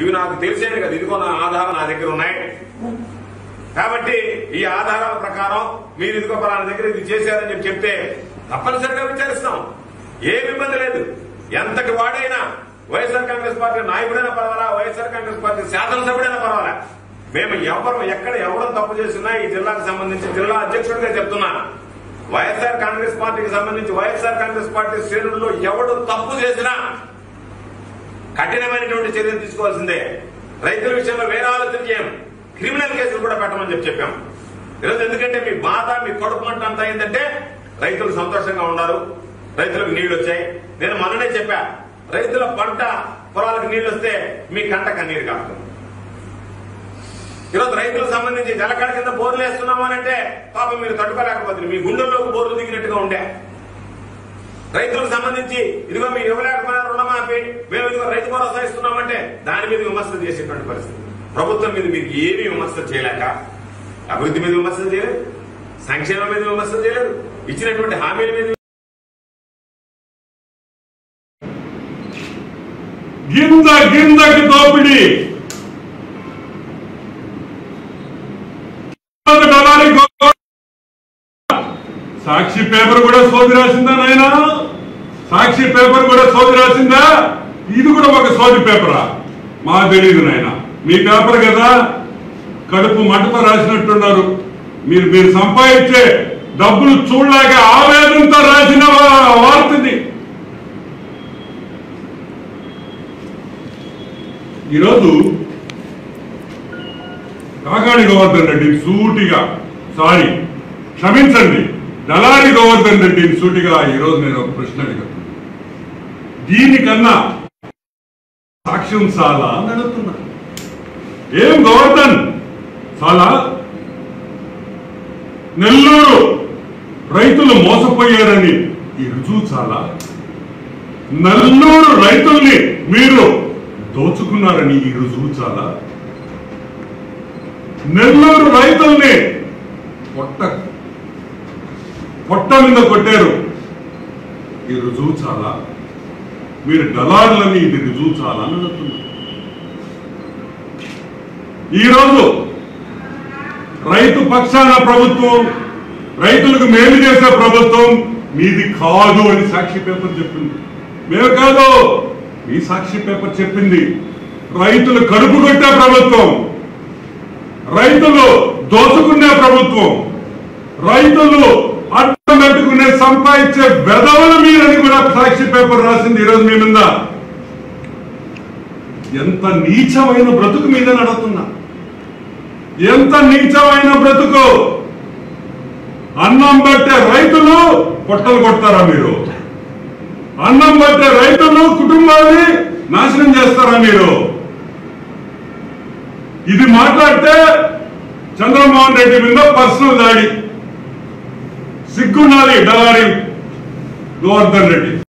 ఇవి నాకు తెలిసేది కదా. ఇదిగో నా ఆధారం నా దగ్గర ఉన్నాయి. కాబట్టి ఈ ఆధారాల ప్రకారం మీరు ఇదిగో పలానా దగ్గర ఇది చేశారని చెప్పి చెప్తే తప్పనిసరిగా విచారిస్తాం. ఏమి ఇబ్బంది లేదు. ఎంతటి వాడైనా వైఎస్ఆర్ కాంగ్రెస్ పార్టీ నాయకుడైనా పర్వాలా వైఎస్ఆర్ కాంగ్రెస్ పార్టీ శాసనసభ్యుడైనా పర్వాలా. మేము ఎవరు ఎక్కడ ఎవరు తప్పు చేసినా ఈ జిల్లాకు సంబంధించి జిల్లా అధ్యక్షుడిగా చెప్తున్నా. వైఎస్ఆర్ కాంగ్రెస్ పార్టీకి సంబంధించి వైఎస్ఆర్ కాంగ్రెస్ పార్టీ శ్రేణుల్లో ఎవడు తప్పు చేసినా కఠినమైనటువంటి చర్యలు తీసుకోవాల్సిందే. రైతుల విషయంలో వేరే ఆలోచన చేయం క్రిమినల్ కేసులు కూడా పెట్టమని చెప్పి చెప్పాం. ఈరోజు ఎందుకంటే మీ బాధ మీ కడుపు మంట అంతా ఏంటంటే రైతులు సంతోషంగా ఉన్నారు. రైతులకు నీళ్ళు వచ్చాయి. నేను మొన్ననే చెప్పా రైతుల పంట పొలాలకు నీళ్ళు వస్తే మీ కంట కన్నీరు కాస్తుంది ఈరోజు రైతులకు సంబంధించి జలకడ కింద బోర్లు వేస్తున్నాము అని అంటే పాపం మీరు తట్టుకోలేకపోతుంది మీ గుండెల్లోకి బోర్లు దిగినట్టుగా ఉండే. రైతులకు సంబంధించి ఇదిగో మీరు ఇవ్వలేకపోయినా రుణమాఫీ మేము ఇదిగో రైతు భరోసా ఇస్తున్నామంటే దాని మీద విమర్శలు చేసేటువంటి పరిస్థితి. ప్రభుత్వం మీద మీరు ఏమీ విమర్శలు చేయలేక అభివృద్ధి మీద విమర్శలు చేయలేదు సంక్షేమం మీద విమర్శలు చేయలేదు ఇచ్చినటువంటి హామీల మీద గింద గిందకి దోపిడి. సాక్షి పేపర్ కూడా సోది రాసిందా నాయన? సాక్షి పేపర్ కూడా సోది రాసిందా? ఇది కూడా ఒక సోది పేపరా? మా తెలియదు నాయన. మీ పేపర్ కదా? కడుపు మంటతో రాసినట్టున్నారు. మీరు మీరు సంపాదించే డబ్బులు చూడలేక ఆవేదనతో రాసిన వార్తది ఈరోజు కాకాణి గోవర్ధన్ రెడ్డి సూటిగా సారీ క్షమించండి దళారి గోవర్ధన్ రెడ్డిని సూటిగా ఈరోజు నేను ఒక ప్రశ్న అడిగాను. దీనికన్నా సాక్ష్యం చాలా అని అడుగుతున్నా ఏం గోవర్ధన్? చాలా నెల్లూరు రైతులు మోసపోయారని ఈ రుజువు చాలా. నెల్లూరు రైతుల్ని మీరు దోచుకున్నారని ఈ రుజువు చాలా. నెల్లూరు రైతుల్ని పొట్ట పొట్ట మీద కొట్టారు. ఈ రుజువు చాలా. మీరు దళారులని ఇది రుజువు చాలా అడుగుతున్నారు ఈరోజు రైతు పక్షాన ప్రభుత్వం రైతులకు మేలు చేసే ప్రభుత్వం మీది కాదు అని సాక్షి పేపర్ చెప్పింది. మేము కాదు మీ సాక్షి పేపర్ చెప్పింది. రైతులు కడుపు కొట్టే ప్రభుత్వం రైతులు దోచుకునే ప్రభుత్వం రైతులు అడ్డం పెట్టుకునే సంపాదించే వెధవలు మీరని కూడా సాక్షి పేపర్ రాసింది ఈరోజు మీ మీద. ఎంత నీచమైన బ్రతుకు మీద నడుతున్నా ఎంత నీచమైన బ్రతుకు. అన్నం పెట్టే రైతులు పొట్టలు కొడతారా మీరు? అన్నం పెట్టే రైతులు కుటుంబాన్ని నాశనం చేస్తారా మీరు? ఇది మాట్లాడితే చంద్రమోహన్ రెడ్డి మీద పర్సనల్ దాడి. సిగ్గుండాలి డలారి గోవర్ధన్ రెడ్డి.